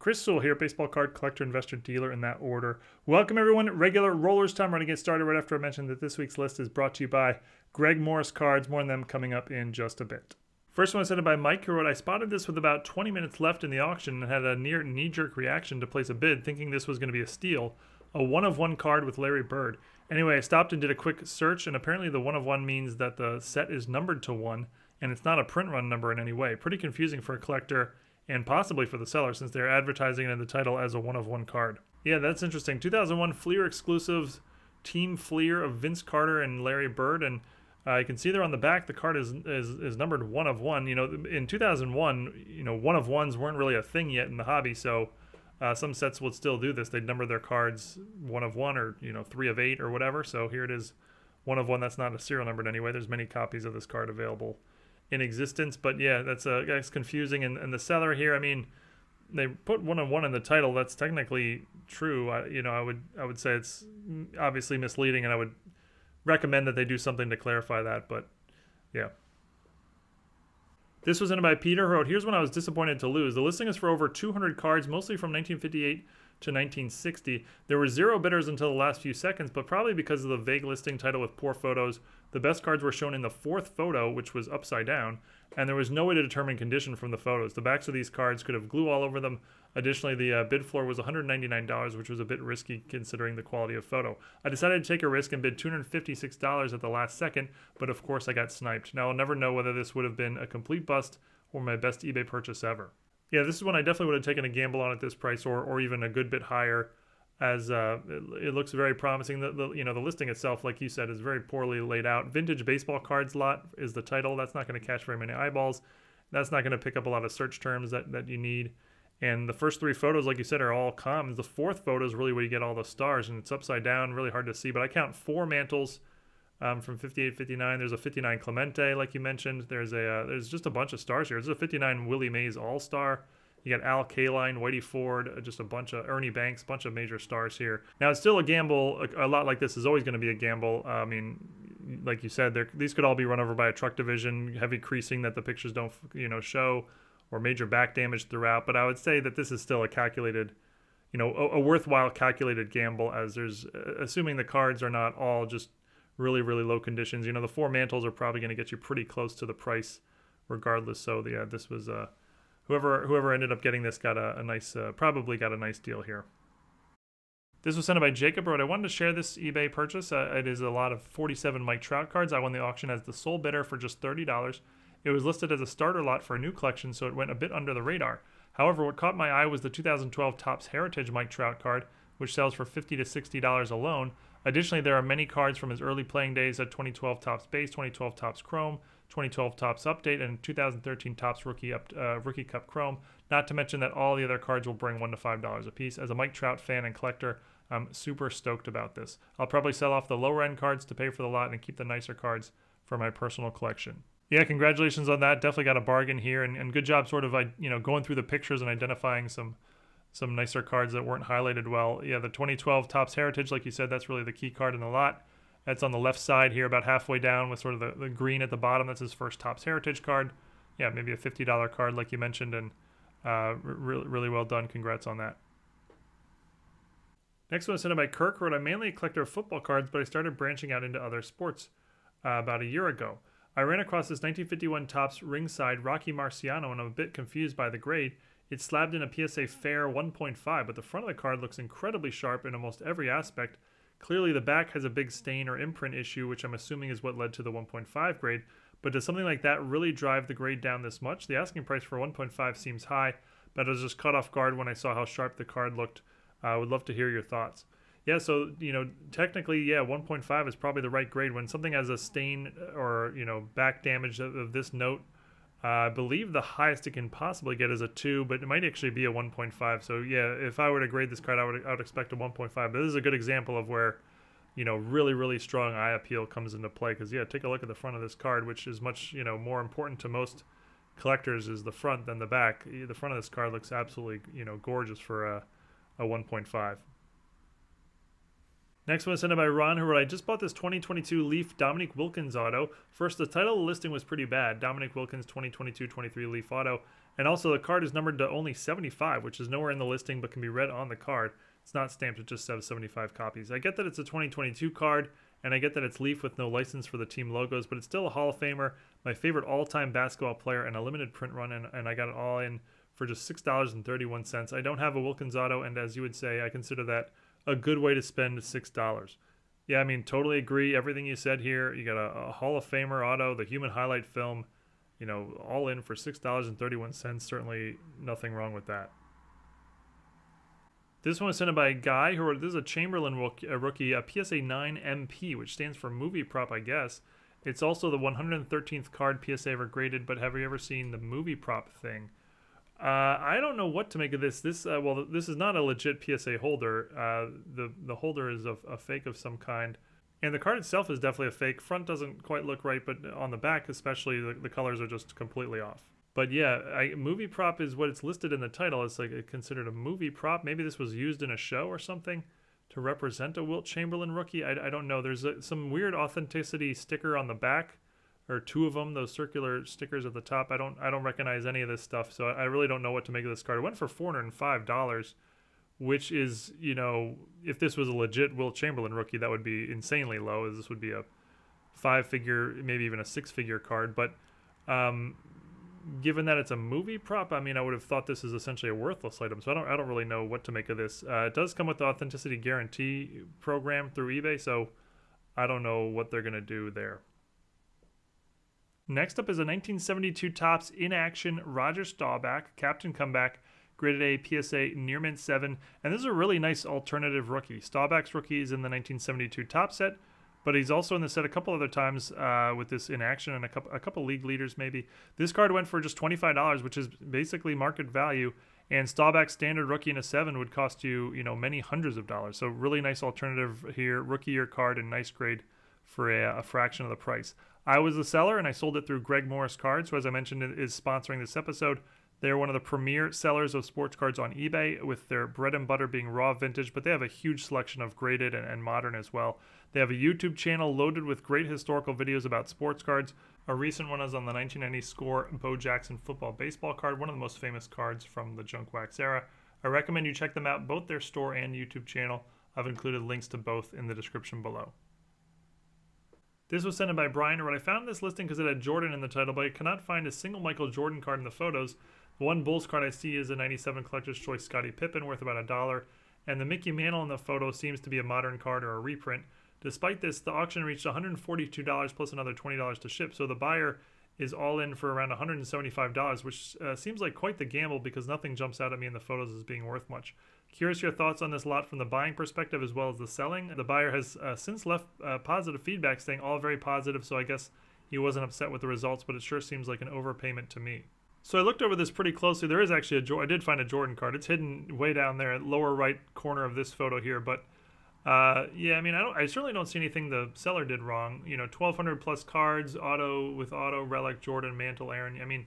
Chris Sewall here, baseball card collector, investor, dealer in that order. Welcome everyone. Regular rollers time. We're going to get started right after I mentioned that this week's list is brought to you by Greg Morris Cards. More on them coming up in just a bit. First one sent in by Mike who wrote, I spotted this with about 20 minutes left in the auction and had a near knee-jerk reaction to place a bid thinking this was going to be a steal. A one of one card with Larry Bird. Anyway, I stopped and did a quick search and apparently the one of one means that the set is numbered to one and it's not a print run number in any way. Pretty confusing for a collector and possibly for the seller since they're advertising it in the title as a one of one card. Yeah, that's interesting. 2001 Fleer exclusives, Team Fleer of Vince Carter and Larry Bird, and uh, you can see there on the back the card is, is is numbered one of one. You know, in 2001, you know, one of ones weren't really a thing yet in the hobby, so uh, some sets would still do this. They'd number their cards one of one or you know three of eight or whatever. So here it is, one of one. That's not a serial numbered anyway. There's many copies of this card available in existence. But yeah, that's uh, that's confusing. And, and the seller here, I mean, they put one on one in the title. That's technically true. I, you know, I would I would say it's obviously misleading, and I would recommend that they do something to clarify that. But yeah. This was in by Peter who wrote, Here's when I was disappointed to lose. The listing is for over 200 cards, mostly from 1958 to 1960. There were zero bidders until the last few seconds, but probably because of the vague listing title with poor photos, the best cards were shown in the fourth photo, which was upside down, and there was no way to determine condition from the photos. The backs of these cards could have glue all over them. Additionally, the uh, bid floor was $199, which was a bit risky considering the quality of photo. I decided to take a risk and bid $256 at the last second, but of course I got sniped. Now I'll never know whether this would have been a complete bust or my best eBay purchase ever. Yeah, this is one I definitely would have taken a gamble on at this price or, or even a good bit higher as uh, it, it, looks very promising. The, the, you know the listing itself, like you said, is very poorly laid out. Vintage baseball cards lot is the title. That's not going to catch very many eyeballs. That's not going to pick up a lot of search terms that, that you need. And the first three photos, like you said, are all commons. The fourth photo is really where you get all the stars, and it's upside down, really hard to see. But I count four mantles um, from 58, 59. There's a 59 Clemente, like you mentioned. There's a uh, there's just a bunch of stars here. There's a 59 Willie Mays All Star. You got Al Kaline, Whitey Ford, uh, just a bunch of Ernie Banks, bunch of major stars here. Now it's still a gamble. A, a lot like this is always going to be a gamble. Uh, I mean, like you said, these could all be run over by a truck division, heavy creasing that the pictures don't you know show, or major back damage throughout. But I would say that this is still a calculated, you know, a, a worthwhile calculated gamble. As there's uh, assuming the cards are not all just really really low conditions. You know, the four mantles are probably going to get you pretty close to the price, regardless. So yeah, this was uh, whoever whoever ended up getting this got a, a nice uh, probably got a nice deal here. This was sent by Jacob Wrote, I wanted to share this eBay purchase. Uh, it is a lot of 47 Mike Trout cards. I won the auction as the sole bidder for just $30. It was listed as a starter lot for a new collection, so it went a bit under the radar. However, what caught my eye was the 2012 Topps Heritage Mike Trout card, which sells for 50 to $60 alone. Additionally, there are many cards from his early playing days at 2012 Topps Base, 2012 Topps Chrome, 2012 Topps Update, and 2013 Topps Rookie Up, uh, Rookie Cup Chrome. Not to mention that all the other cards will bring one to five dollars a piece. As a Mike Trout fan and collector, I'm super stoked about this. I'll probably sell off the lower end cards to pay for the lot and keep the nicer cards for my personal collection. Yeah, congratulations on that. Definitely got a bargain here, and, and good job, sort of, you know, going through the pictures and identifying some some nicer cards that weren't highlighted well. Yeah, the 2012 Topps Heritage, like you said, that's really the key card in the lot. That's on the left side here, about halfway down with sort of the, the green at the bottom. That's his first Topps Heritage card. Yeah, maybe a $50 card like you mentioned, and uh, really, really well done. Congrats on that. Next one is sent by Kirk, wrote, I'm mainly a collector of football cards, but I started branching out into other sports uh, about a year ago. I ran across this 1951 Topps ringside Rocky Marciano, and I'm a bit confused by the grade. It's slabbed in a PSA Fair 1.5, but the front of the card looks incredibly sharp in almost every aspect, Clearly, the back has a big stain or imprint issue, which I'm assuming is what led to the 1.5 grade. But does something like that really drive the grade down this much? The asking price for 1.5 seems high, but I was just caught off guard when I saw how sharp the card looked. I uh, would love to hear your thoughts. Yeah, so you know, technically, yeah, 1.5 is probably the right grade when something has a stain or you know back damage of, of this note uh, I believe the highest it can possibly get is a 2, but it might actually be a 1.5. So, yeah, if I were to grade this card, I would, I would expect a 1.5. But this is a good example of where, you know, really, really strong eye appeal comes into play. Because, yeah, take a look at the front of this card, which is much, you know, more important to most collectors is the front than the back. The front of this card looks absolutely, you know, gorgeous for a, a 1.5. Next one sent in by Ron, who wrote, I just bought this 2022 Leaf Dominique Wilkins auto. First, the title of the listing was pretty bad. Dominique Wilkins 2022-23 Leaf auto. And also, the card is numbered to only 75, which is nowhere in the listing but can be read on the card. It's not stamped, it just says 75 copies. I get that it's a 2022 card, and I get that it's Leaf with no license for the team logos, but it's still a Hall of Famer, my favorite all time basketball player, and a limited print run, and, and I got it all in for just $6.31. I don't have a Wilkins auto, and as you would say, I consider that a good way to spend $6. Yeah, I mean, totally agree. Everything you said here. You got a, a Hall of Famer auto, the human highlight film, you know, all in for $6.31. Certainly nothing wrong with that. This one was sent in by a guy who wrote, this is a Chamberlain rookie, a, rookie, a PSA 9 MP, which stands for movie prop, I guess. It's also the 113th card PSA ever graded, but have you ever seen the movie prop thing? Uh, I don't know what to make of this. This uh, well, this is not a legit PSA holder. Uh, the the holder is a, a, fake of some kind, and the card itself is definitely a fake. Front doesn't quite look right, but on the back, especially, the, the colors are just completely off. But yeah, I, movie prop is what it's listed in the title. It's like considered a movie prop. Maybe this was used in a show or something to represent a Wilt Chamberlain rookie. I, I don't know. There's a, some weird authenticity sticker on the back or two of them, those circular stickers at the top. I don't I don't recognize any of this stuff, so I really don't know what to make of this card. It went for four hundred and five dollars, which is you know if this was a legit Wilt Chamberlain rookie, that would be insanely low. As this would be a five figure, maybe even a six figure card. But um, given that it's a movie prop, I mean, I would have thought this is essentially a worthless item. So I don't I don't really know what to make of this. Uh, it does come with the authenticity guarantee program through eBay, so I don't know what they're gonna do there. Next up is a 1972 Topps in action Roger Staubach, Captain Comeback, graded A PSA Near Mint 7. And this is a really nice alternative rookie. Staubach's rookie is in the 1972 Topps set, but he's also in the set a couple other times uh, with this in action and a couple, a couple league leaders maybe. This card went for just $25, which is basically market value. And Staubach's standard rookie in a 7 would cost you, you know, many hundreds of dollars. So really nice alternative here. Rookie year card and nice grade for a, a fraction of the price. I was the seller and I sold it through Greg Morris Cards, who, as I mentioned, is sponsoring this episode. They're one of the premier sellers of sports cards on eBay, with their bread and butter being raw vintage, but they have a huge selection of graded and, and, modern as well. They have a YouTube channel loaded with great historical videos about sports cards. A recent one is on the 1990 score Bo Jackson football baseball card, one of the most famous cards from the junk wax era. I recommend you check them out, both their store and YouTube channel. I've included links to both in the description below. This was sent in by Brian, but I found this listing because it had Jordan in the title, but I cannot find a single Michael Jordan card in the photos. The one Bulls card I see is a 97 Collector's Choice Scottie Pippen worth about a dollar, and the Mickey Mantle in the photo seems to be a modern card or a reprint. Despite this, the auction reached $142 plus another $20 to ship, so the buyer is all in for around $175, which uh, seems like quite the gamble because nothing jumps out at me in the photos as being worth much. Curious your thoughts on this lot from the buying perspective as well as the selling. The buyer has uh, since left uh, positive feedback saying all very positive, so I guess he wasn't upset with the results, but it sure seems like an overpayment to me. So I looked over this pretty closely. There is actually a I did find a Jordan card. It's hidden way down there, lower right corner of this photo here. But uh, yeah, I mean, I don't. I certainly don't see anything the seller did wrong. You know, 1,200 plus cards, auto with auto, relic, Jordan, mantle, Aaron. I mean,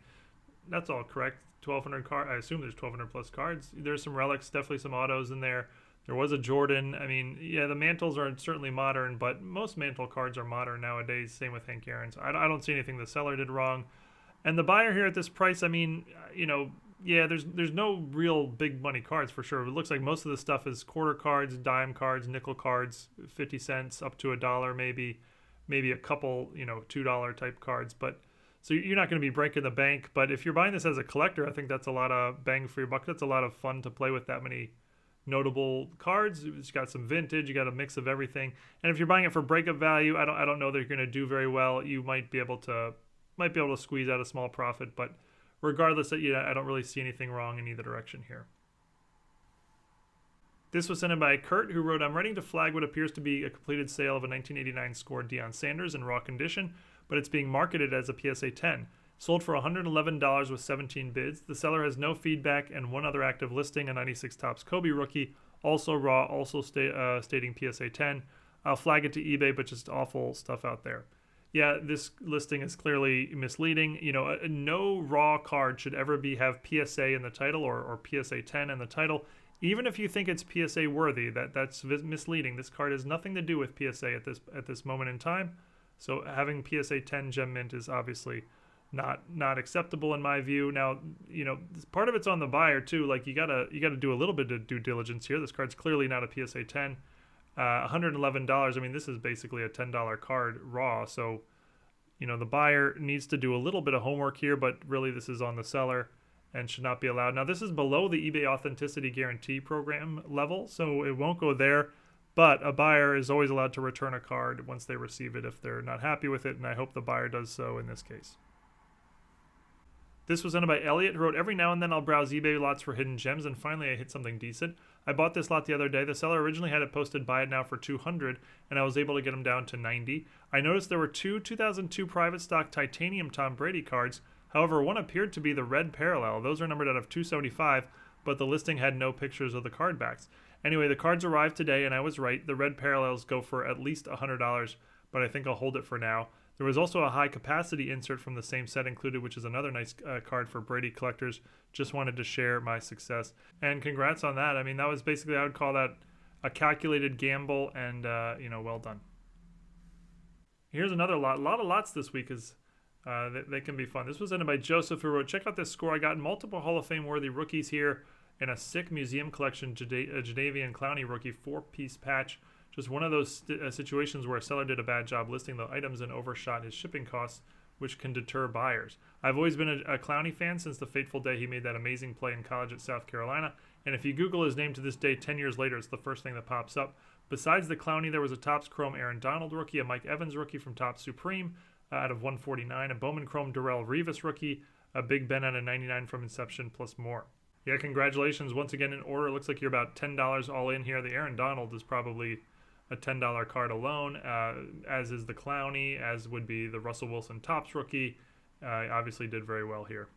that's all correct. 1200 card. I assume there's 1200 plus cards. There's some relics, definitely some autos in there. There was a Jordan. I mean, yeah, the mantles are certainly modern, but most mantle cards are modern nowadays. Same with Hank Aaron's. I, I don't see anything the seller did wrong. And the buyer here at this price, I mean, you know, yeah, there's there's no real big money cards for sure. It looks like most of the stuff is quarter cards, dime cards, nickel cards, 50 cents up to a dollar maybe, maybe a couple, you know, $2 type cards, but so you're not going to be breaking the bank, but if you're buying this as a collector, I think that's a lot of bang for your buck. That's a lot of fun to play with that many notable cards. It's got some vintage. You got a mix of everything. And if you're buying it for breakup value, I don't I don't know that you're going to do very well. You might be able to might be able to squeeze out a small profit, but regardless, yeah, I don't really see anything wrong in either direction here. This was sent in by Kurt, who wrote, I'm writing to flag what appears to be a completed sale of a 1989 scored Deion Sanders in raw condition but it's being marketed as a PSA 10. Sold for $111 with 17 bids. The seller has no feedback and one other active listing, a 96 Topps Kobe rookie, also raw, also sta- uh, stating PSA 10. I'll flag it to eBay, but just awful stuff out there. Yeah, this listing is clearly misleading. You know, a, no raw card should ever be have PSA in the title or, or PSA 10 in the title. Even if you think it's PSA worthy, that that's misleading. This card has nothing to do with PSA at this at this moment in time. So having PSA 10 gem mint is obviously not not acceptable in my view. Now, you know, part of it's on the buyer too. Like you gotta you gotta do a little bit of due diligence here. This card's clearly not a PSA 10. Uh, $111. I mean, this is basically a $10 card raw. So, you know, the buyer needs to do a little bit of homework here, but really this is on the seller and should not be allowed. Now, this is below the eBay Authenticity Guarantee Program level, so it won't go there. But a buyer is always allowed to return a card once they receive it if they're not happy with it, and I hope the buyer does so in this case. This was done by Elliot, who wrote, Every now and then I'll browse eBay lots for hidden gems, and finally I hit something decent. I bought this lot the other day. The seller originally had it posted buy it now for 200 and I was able to get them down to 90. I noticed there were two 2002 private stock titanium Tom Brady cards. However, one appeared to be the red parallel. Those are numbered out of 275, but the listing had no pictures of the card backs. Anyway, the cards arrived today and I was right. The red parallels go for at least $100, but I think I'll hold it for now. There was also a high capacity insert from the same set included, which is another nice uh, card for Brady collectors. Just wanted to share my success. And congrats on that. I mean, that was basically, I would call that a calculated gamble and, uh, you know, well done. Here's another lot. A lot of lots this week is. Uh, they, they, can be fun. This was ended by Joseph, who wrote, Check out this score. I got multiple Hall of Fame worthy rookies here and a sick museum collection Jadeveon Clowney rookie four piece patch just one of those uh, situations where a seller did a bad job listing the items and overshot his shipping costs, which can deter buyers. I've always been a, a Clowney fan since the fateful day he made that amazing play in college at South Carolina, and if you Google his name to this day, 10 years later, it's the first thing that pops up. Besides the Clowney, there was a Topps Chrome Aaron Donald rookie, a Mike Evans rookie from Topps Supreme uh, out of 149, a Bowman Chrome Darrelle Revis rookie, a Big Ben out of 99 from Inception, plus more. Yeah, congratulations once again in order. Looks like you're about $10 all in here. The Aaron Donald is probably a $10 card alone, uh, as is the Clowney, as would be the Russell Wilson Topps rookie. Uh, obviously did very well here.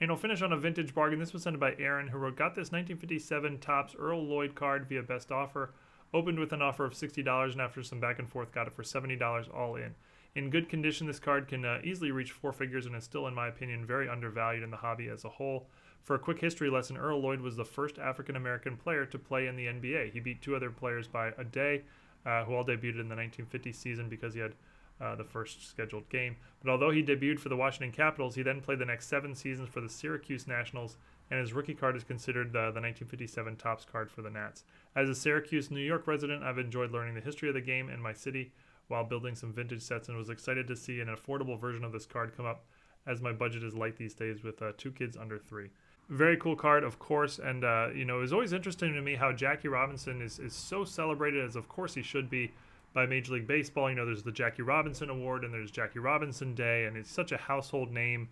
And we'll finish on a vintage bargain. This was sent by Aaron, who wrote, Got this 1957 Topps Earl Lloyd card via best offer. Opened with an offer of $60 and after some back and forth got it for $70 all in. In good condition, this card can uh, easily reach four figures and is still, in my opinion, very undervalued in the hobby as a whole. For a quick history lesson, Earl Lloyd was the first African American player to play in the NBA. He beat two other players by a day, uh, who all debuted in the 1950 season because he had uh, the first scheduled game. But although he debuted for the Washington Capitals, he then played the next seven seasons for the Syracuse Nationals, and his rookie card is considered the, the 1957 Topps card for the Nats. As a Syracuse, New York resident, I've enjoyed learning the history of the game in my city while building some vintage sets and was excited to see an affordable version of this card come up as my budget is light these days with uh, two kids under three very cool card, of course. And, uh, you know, it was always interesting to me how Jackie Robinson is, is so celebrated, as of course he should be, by Major League Baseball. You know, there's the Jackie Robinson Award and there's Jackie Robinson Day, and it's such a household name.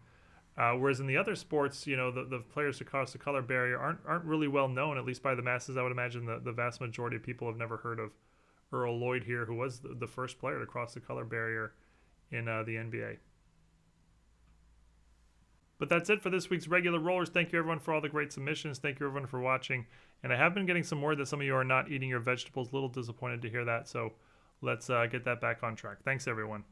Uh, whereas in the other sports, you know, the, the players across the color barrier aren't aren't really well known, at least by the masses. I would imagine the, the vast majority of people have never heard of Earl Lloyd here, who was the, the first player to cross the color barrier in uh, the NBA. But that's it for this week's regular rollers. Thank you everyone for all the great submissions. Thank you everyone for watching. And I have been getting some word that some of you are not eating your vegetables. A little disappointed to hear that. So let's uh, get that back on track. Thanks everyone.